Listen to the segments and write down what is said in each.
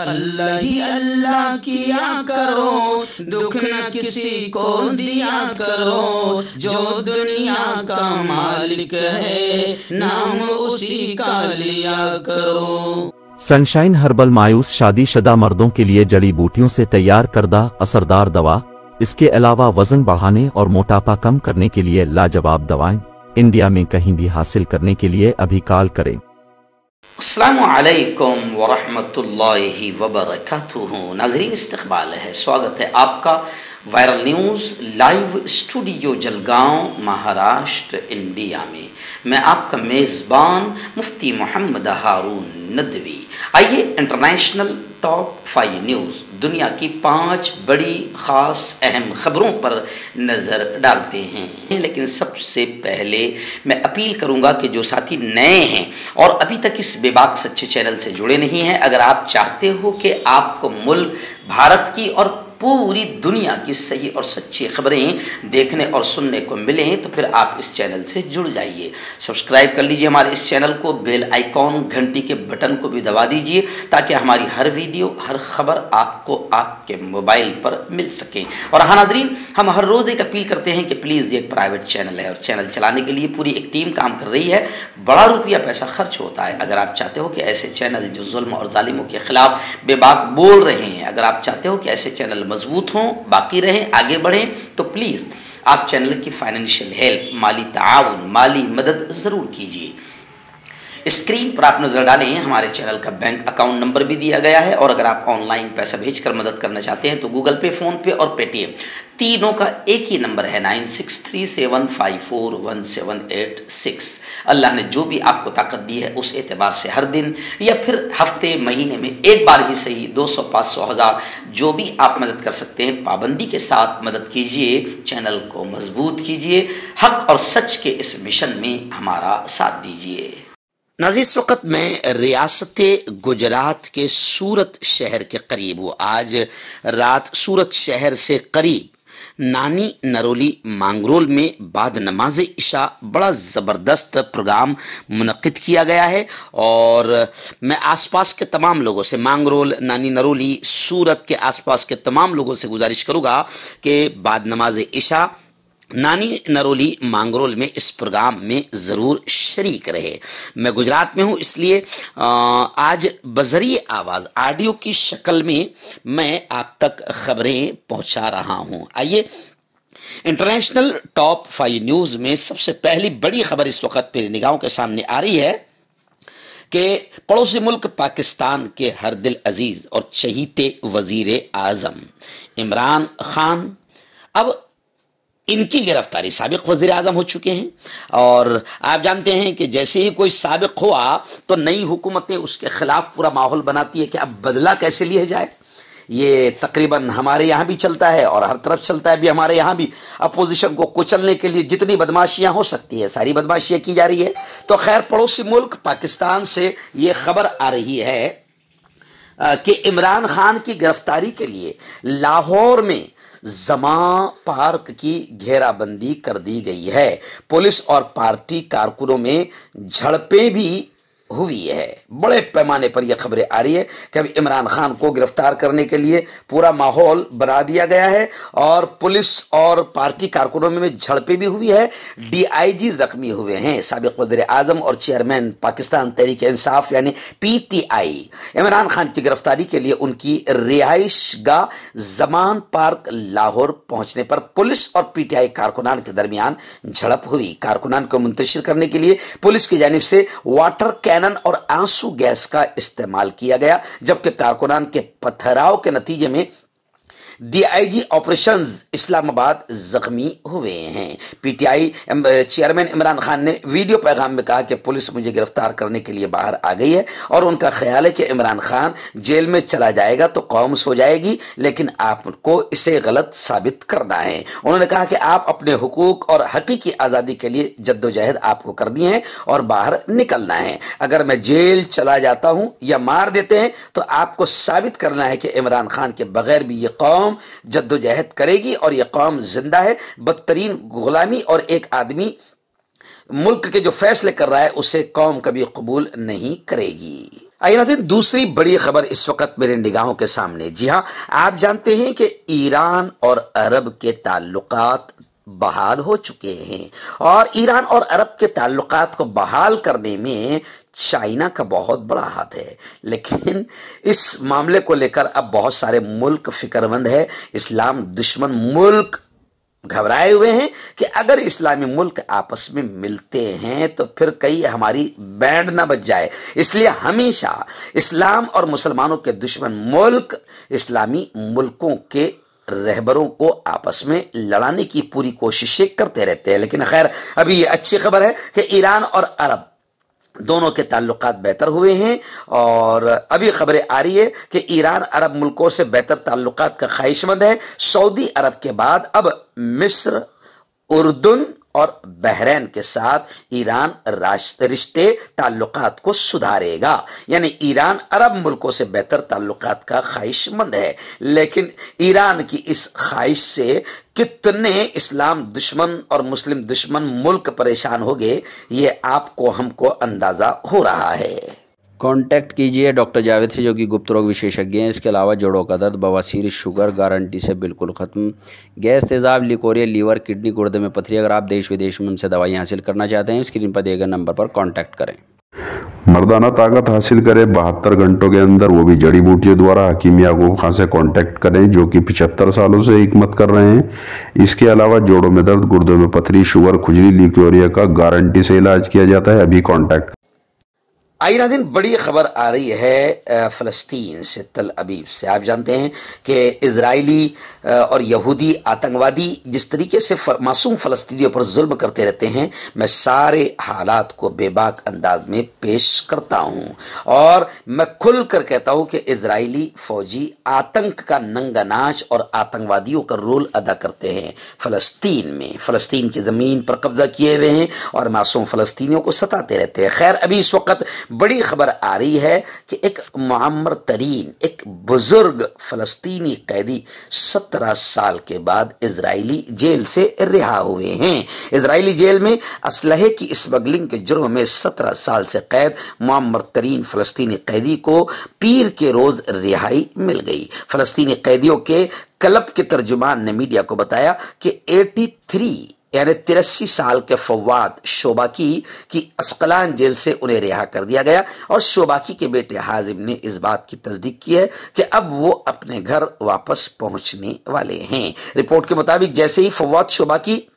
अल्लाह ही अल्लाह किया करो, दुख न किसी को दिया करो। जो दुनिया का मालिक है, नाम उसी का लिया करो। सनशाइन हर्बल मायूस शादीशुदा मर्दों के लिए जड़ी बूटियों से तैयार करदा असरदार दवा। इसके अलावा वज़न बढ़ाने और मोटापा कम करने के लिए लाजवाब दवाएँ। इंडिया में कहीं भी हासिल करने के लिए अभी कॉल करें। असलकम वरहमतुल्लाहि वबरकातुहू नाजरीन इस्तबाल है स्वागत है आपका viral news live studio Jalgaon Maharashtra India में मैं आपका मेज़बान मुफ्ती मोहम्मद हारून नदवी आइए इंटरनेशनल टॉप फाइव न्यूज़ दुनिया की पाँच बड़ी ख़ास अहम ख़बरों पर नज़र डालते हैं। लेकिन सबसे पहले मैं अपील करूँगा कि जो साथी नए हैं और अभी तक इस बेबाक सच्चे चैनल से जुड़े नहीं हैं, अगर आप चाहते हो कि आपको मुल्क, भारत की और पूरी दुनिया की सही और सच्ची खबरें देखने और सुनने को मिलें तो फिर आप इस चैनल से जुड़ जाइए। सब्सक्राइब कर लीजिए हमारे इस चैनल को, बेल आइकॉन, घंटी के बटन को भी दबा दीजिए, ताकि हमारी हर वीडियो, हर खबर आपको आपके मोबाइल पर मिल सके। और हाँ नादरीन हम हर रोज़ एक अपील करते हैं कि प्लीज़ ये एक प्राइवेट चैनल है, और चैनल चलाने के लिए पूरी एक टीम काम कर रही है। बड़ा रुपया पैसा खर्च होता है। अगर आप चाहते हो कि ऐसे चैनल जो जुल्म और ालिमों के खिलाफ बेबाक बोल रहे हैं, अगर आप चाहते हो कि ऐसे चैनल मज़बूत हों, बाकी रहें, आगे बढ़ें तो प्लीज़ आप चैनल की फाइनेंशियल हेल्प माली ताउन, माली मदद ज़रूर कीजिए। स्क्रीन पर आप नज़र डालें, हमारे चैनल का बैंक अकाउंट नंबर भी दिया गया है, और अगर आप ऑनलाइन पैसा भेजकर मदद करना चाहते हैं तो गूगल पे, फ़ोन पे और पेटीएम। तीनों का एक ही नंबर है, nine six three seven five four one seven eight six. Allah ने जो भी आपको ताकत दी है, उस एतबार से हर दिन, या फिर हफ़्ते, महीने में एक बार ही सही दो सौ पाँच सौ हज़ार, जो भी आप मदद कर सकते हैं, पाबंदी के साथ मदद कीजिए, चैनल को मज़बूत कीजिए, हक और सच के इस मिशन में हमारा साथ दीजिए। नाजी इस वक्त मैं रियासत गुजरात के सूरत शहर के करीब हूँ। आज रात सूरत शहर से करीब नानी नरोली मांगरोल में बाद नमाज़ इशा बड़ा ज़बरदस्त प्रोग्राम मुनद किया गया है और मैं आसपास के तमाम लोगों से, मांगरोल, नानी नरोली, सूरत के आसपास के तमाम लोगों से गुजारिश करूँगा कि बाद नमाज़ इशा नानी नरोली मांगरोल में इस प्रोग्राम में ज़रूर शरीक रहे। मैं गुजरात में हूँ, इसलिए आज बजरी आवाज़, ऑडियो की शक्ल में मैं आप तक खबरें पहुँचा रहा हूँ। आइए, इंटरनेशनल टॉप फाइव न्यूज़ में सबसे पहली बड़ी खबर इस वक्त मेरी निगाहों के सामने आ रही है कि पड़ोसी मुल्क पाकिस्तान के हर दिल अज़ीज़ और चहीते वज़ीर आज़म इमरान खान, अब इनकी गिरफ्तारी सबक वज़ीर आज़म हो चुके हैं। और आप जानते हैं कि जैसे ही कोई सबक हुआ तो नई हुकूमतें उसके खिलाफ पूरा माहौल बनाती है कि अब बदला कैसे लिया जाए। ये तकरीबन हमारे यहाँ भी चलता है और हर तरफ़ चलता है भी, हमारे यहाँ भी। अपोजिशन को कुचलने के लिए जितनी बदमाशियाँ हो सकती है, सारी बदमाशियाँ की जा रही है। तो खैर, पड़ोसी मुल्क पाकिस्तान से ये खबर आ रही है कि इमरान खान की गिरफ्तारी के लिए लाहौर में जमा पार्क की घेराबंदी कर दी गई है। पुलिस और पार्टी कारकुनों में झड़पें भी हुई है। बड़े पैमाने पर यह खबरें आ रही है कि अब इमरान खान को गिरफ़्तार करने के लिए पूरा माहौल बना दिया गया है और पुलिस और पार्टी कारकुनों में झड़पें भी हुई है। डीआईजी जख्मी हुए हैं। सबक वजर आज़म और चेयरमैन पाकिस्तान तहरीक इंसाफ यानी पीटीआई। इमरान खान की गिरफ्तारी के लिए उनकी रिहाइश गाह जमान पार्क, लाहौर पहुँचने पर पुलिस और पीटीआई कारकुनान के दरमियान झड़प हुई। कारकुनान को मुंतशिर करने के लिए पुलिस की जानब से वाटर कैन कैनन और आँसू गैस का इस्तेमाल किया गया, जबकि कारकुनान के पथराव के नतीजे में डीआईजी ऑपरेशंस इस्लामाबाद जख्मी हुए हैं। पीटीआई चेयरमैन इमरान खान ने वीडियो पैगाम में कहा कि पुलिस मुझे गिरफ़्तार करने के लिए बाहर आ गई है और उनका ख्याल है कि इमरान खान जेल में चला जाएगा तो कौम सो जाएगी, लेकिन आपको इसे गलत साबित करना है। उन्होंने कहा कि आप अपने हुकूक और हकीकी आज़ादी के लिए जद्दोजहद आपको कर दी है और बाहर निकलना है। अगर मैं जेल चला जाता हूँ या मार देते हैं तो आपको साबित करना है कि इमरान खान के बगैर भी ये कौम कौम जद्दोजहद करेगी और यह कौम ज़िंदा है। बदतरीन गुलामी और एक आदमी मुल्क के जो फैसले कर रहा है, उसे कौम कभी कबूल नहीं करेगी। आइए नाथिन दूसरी बड़ी खबर इस वक्त मेरे निगाहों के सामने। जी हाँ आप जानते हैं कि ईरान और अरब के ताल्लुकात बहाल हो चुके हैं और ईरान और अरब के ताल्लुकात को बहाल करने में चाइना का बहुत बड़ा हाथ है। लेकिन इस मामले को लेकर अब बहुत सारे मुल्क फिक्रमंद है। इस्लाम दुश्मन मुल्क घबराए हुए हैं कि अगर इस्लामी मुल्क आपस में मिलते हैं तो फिर कई हमारी बैंड ना बच जाए। इसलिए हमेशा इस्लाम और मुसलमानों के दुश्मन मुल्क इस्लामी मुल्कों के रहबरों को आपस में लड़ाने की पूरी कोशिशें करते रहते हैं। लेकिन खैर, अभी ये अच्छी खबर है कि ईरान और अरब दोनों के ताल्लुक बेहतर हुए हैं और अभी खबरें आ रही है कि ईरान अरब मुल्कों से बेहतर ताल्लुक का ख्वाहिशमंद है। सऊदी अरब के बाद अब मिस्र, उर्दन और बहरीन के साथ ईरान रिश्ते, ताल्लुकात को सुधारेगा। यानी ईरान अरब मुल्कों से बेहतर ताल्लुक का ख्वाहिशमंद है। लेकिन ईरान की इस ख्वाहिश से कितने इस्लाम दुश्मन और मुस्लिम दुश्मन मुल्क परेशान हो गए ये आपको, हमको अंदाज़ा हो रहा है। कांटेक्ट कीजिए डॉक्टर जावेद से, जो कि गुप्त रोग विशेषज्ञ हैं। इसके अलावा जोड़ों का दर्द, बवासीर, शुगर, गारंटी से बिल्कुल ख़त्म। गैस तेज़ाब, लिकोरिया, लीवर, किडनी, गुर्दे में पथरी, अगर आप देश विदेश में उनसे दवाई हासिल करना चाहते हैं, स्क्रीन पर दिए गए नंबर पर कॉन्टैक्ट करें। मर्दाना ताकत हासिल करें, बहत्तर घंटों के अंदर, वो भी जड़ी बूटियों द्वारा हकीम याकूब खां से कांटेक्ट करें, जो कि पिछहत्तर सालों से हिकमत कर रहे हैं। इसके अलावा जोड़ों में दर्द, गुर्दों में पथरी, शुगर, खुजली, लिकोरिया का गारंटी से इलाज किया जाता है, अभी कॉन्टैक्ट आइना दिन, बड़ी खबर आ रही है फ़लस्तीन से तल अबीब से। आप जानते हैं कि इसराइली और यहूदी आतंकवादी जिस तरीके से मासूम फ़लस्तीनियों पर जुल्म करते रहते हैं, मैं सारे हालात को बेबाक अंदाज में पेश करता हूँ। और मैं खुल कर कहता हूँ कि इसराइली फौजी आतंक का नंगा नाच और आतंकवादियों का रोल अदा करते हैं। फ़लस्तीन में, फ़लस्तीन की ज़मीन पर कब्जा किए हुए हैं और मासूम फ़लस्तीनियों को सताते रहते हैं। खैर, अभी इस वक्त बड़ी खबर आ रही है कि एक मामर तरीन, एक बुज़ुर्ग फलस्तीनी कैदी सत्रह साल के बाद इसराइली जेल से रिहा हुए हैं। इसराइली जेल में असलहे की स्मगलिंग के जुर्म में सत्रह साल से कैद मामर तरीन फलस्तीनी कैदी को पीर के रोज रिहाई मिल गई। फलस्तीनी कैदियों के क्लब के तर्जुमान ने मीडिया को बताया कि 83 यानी तिरासी साल के फवाद शोबाकी की अस्कलान जेल से उन्हें रिहा कर दिया गया। और शोबाकी के बेटे हाजिम ने इस बात की तस्दीक की है कि अब वो अपने घर वापस पहुँचने वाले हैं। रिपोर्ट के मुताबिक जैसे ही फवाद शोबाकी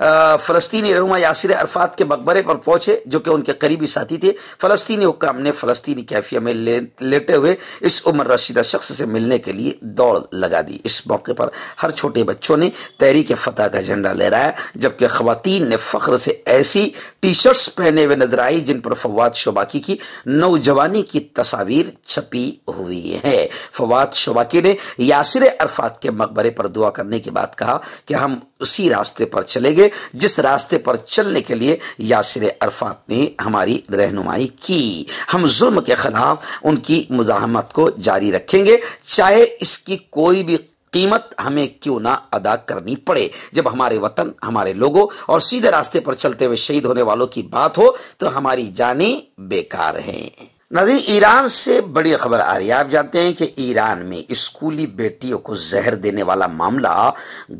फ़लस्तीनी रहनुमा यासिर अरफात के मकबरे पर पहुँचे जो कि उनके करीबी साथी थे। फ़लस्तीनी हुक्म ने फ़लस्तीनी कैफिया में ले, लेटे हुए इस उम्र रशीदा शख्स से मिलने के लिए दौड़ लगा दी। इस मौके पर हर छोटे बच्चों ने तहरीक फतह का झंडा लहराया जबकि खातन ने फ़ख्र से ऐसी टी शर्ट्स पहने हुए नज़र आई जिन पर फवाद शोबाकी की नौजवानी की तस्वीर छपी हुई है। फवाद शोबाकी ने यासिर अरफात के मकबरे पर दुआ करने के बाद कहा कि हम उसी रास्ते पर चलेंगे जिस रास्ते पर चलने के लिए यासिर अरफात ने हमारी रहनुमाई की। हम जुल्म के खिलाफ उनकी मुजाहमत को जारी रखेंगे। चाहे इसकी कोई भी कीमत हमें क्यों ना अदा करनी पड़े। जब हमारे वतन, हमारे लोगों और सीधे रास्ते पर चलते हुए शहीद होने वालों की बात हो तो हमारी जाने बेकार हैं। नजीर ईरान से बड़ी खबर आ रही है। आप जानते हैं कि ईरान में स्कूली बेटियों को जहर देने वाला मामला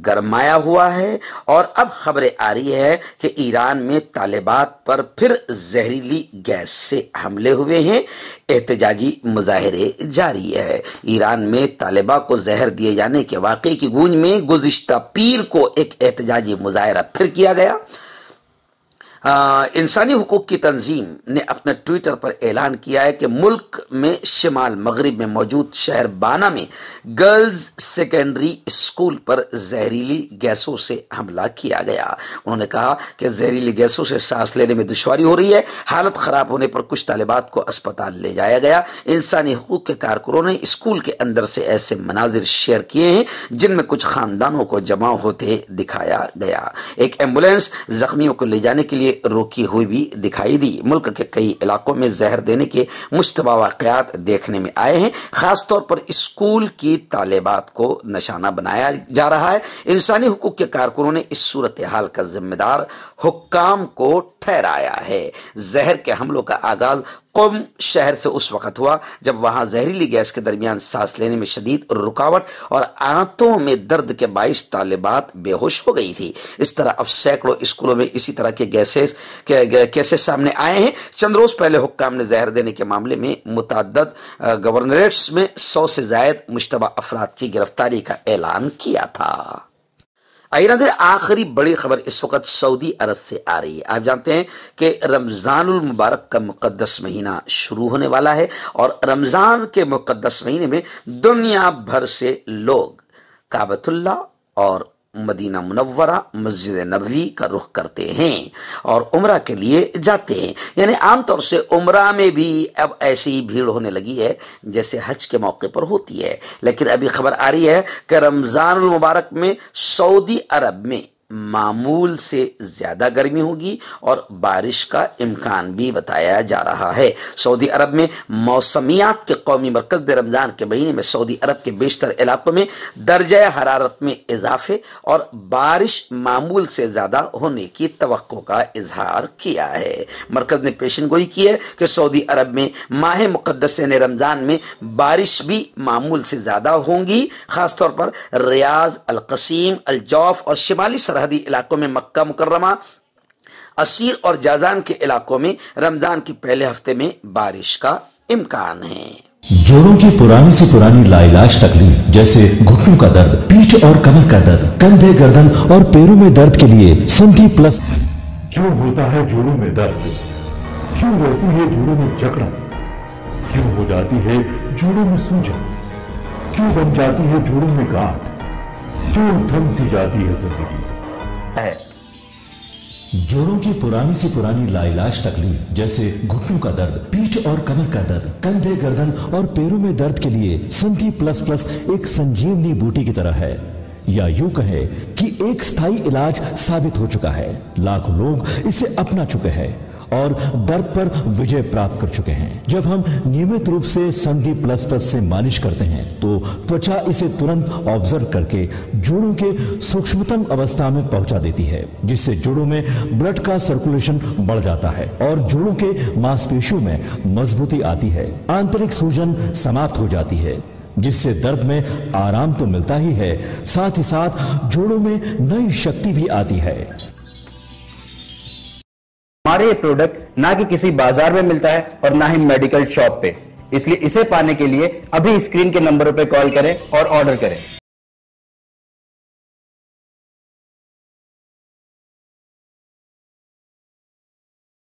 गरमाया हुआ है और अब खबरें आ रही है कि ईरान में तालिबात पर फिर जहरीली गैस से हमले हुए हैं। एहतजाजी मुजाहरे जारी है। ईरान में तालिबा को जहर दिए जाने के वाक़े की गूंज में गुज्त पीर को एक एहतजाजी मुजाहरा फिर किया गया। इंसानी हकूक की तंजीम ने अपने ट्विटर पर ऐलान किया है कि मुल्क में शिमाल मगरब में मौजूद शहर बाना में गर्ल्स सेकेंडरी स्कूल पर जहरीली गैसों से हमला किया गया। उन्होंने कहा कि जहरीली गैसों से सांस लेने में दुशारी हो रही है। हालत ख़राब होने पर कुछ तालिबात को अस्पताल ले जाया गया। इंसानी हकूक के कारकुनों ने स्कूल के अंदर से ऐसे मनाजिर शेयर किए हैं, जिनमें कुछ ख़ानदानों को जमा होते दिखाया गया। एक एंबुलेंस जख्मियों को ले जाने के लिए रोकी हुई भी दिखाई दी। मुल्क के कई इलाकों में जहर देने के मुश्तबा वाकयात देखने में आए हैं। खासतौर पर स्कूल की तालिबात को निशाना बनाया जा रहा है। इंसानी हकूक के कारकुनों ने इस सूरत हाल का जिम्मेदार हुक्काम को ठहराया है। जहर के हमलों का आगाज़ कौम शहर से उस वक्त हुआ जब वहाँ जहरीली गैस के दरमियान सांस लेने में शदीद रुकावट और आंतों में दर्द के बाईस तालिबात बेहोश हो गई थी। इस तरह अब सैकड़ों स्कूलों में इसी तरह के गैसेस केसेस सामने आए हैं। चंद रोज पहले हुक्काम ने जहर देने के मामले में मुतद गवर्नरेट्स में सौ से जायद मुशतबा अफराद की गिरफ्तारी का ऐलान किया था। आइए आखिरी बड़ी खबर इस वक्त सऊदी अरब से आ रही है। आप जानते हैं कि रमज़ानुल मुबारक का मुकद्दस महीना शुरू होने वाला है और रमज़ान के मुकद्दस महीने में दुनिया भर से लोग काबतुल्ला और मदीना मुनव्वरा, मस्जिद नबवी का रुख करते हैं और उम्र के लिए जाते हैं। यानी आमतौर से उम्र में भी अब ऐसी भीड़ होने लगी है, जैसे हज के मौके पर होती है। लेकिन अभी खबर आ रही है कि रमज़ान मुबारक में सऊदी अरब में मामूल से ज़्यादा गर्मी होगी और बारिश का इम्कान भी बताया जा रहा है। सऊदी अरब में मौसमियात के कौमी मरकज रमज़ान के महीने में सऊदी अरब के बेशतर इलाकों में दर्ज हरारत में इजाफे और बारिश मामूल से ज़्यादा होने की तो का इजहार किया है। मरकज ने पेशन गोई की है कि सऊदी अरब में माह मुकदस रमज़ान में बारिश भी मामूल से ज़्यादा होंगी, खासतौर पर रियाज, अलकसीम, अलजौफ और शिमाली सरहदी इलाकों में मक्का मुकर्रमा असीर और जाजान के इलाकों में रमज़ान के पहले हफ़्ते में बारिश का इम्कान है। जोड़ों की पुरानी से पुरानी लाइलाज तकलीफ़ जैसे घुटनों का दर्द पीठ और कमर का दर्द कंधे गर्दन और पैरों में दर्द के लिए संधि प्लस क्यों होता है जोड़ों में दर्द? क्यों रहती है जोड़ों में जकड़न क्यों हो जाती है जोड़ों में सूजन? क्यों बन जाती है जोड़ों में गांठ? क्यों थम सी जाती है ज़िंदगी? है। जोड़ों की पुरानी से पुरानी लाइलाज तकलीफ़, जैसे घुटनों का दर्द, पीठ और कमर का दर्द, कंधे गर्दन और पैरों में दर्द के लिए संधि प्लस प्लस एक संजीवनी बूटी की तरह है। या यू कहे कि एक स्थायी इलाज साबित हो चुका है। लाखों लोग इसे अपना चुके हैं। और दर्द पर विजय प्राप्त कर चुके हैं। जब हम नियमित रूप से संधि प्लस प्लस से मालिश करते हैं तो त्वचा इसे तुरंत ऑब्ज़र्व करके जोड़ों के सूक्ष्मतम अवस्था में पहुँचा देती है, जिससे जोड़ों में ब्लड का सर्कुलेशन बढ़ जाता है और जोड़ों के मांसपेशियों में मजबूती आती है। आंतरिक सूजन समाप्त हो जाती है, जिससे दर्द में आराम तो मिलता ही है, साथ ही साथ जोड़ों में नई शक्ति भी आती है। हमारे ये प्रोडक्ट ना कि किसी बाज़ार में मिलता है और ना ही मेडिकल शॉप पे। इसलिए इसे पाने के लिए अभी स्क्रीन के नंबरों पर कॉल करें और ऑर्डर करें।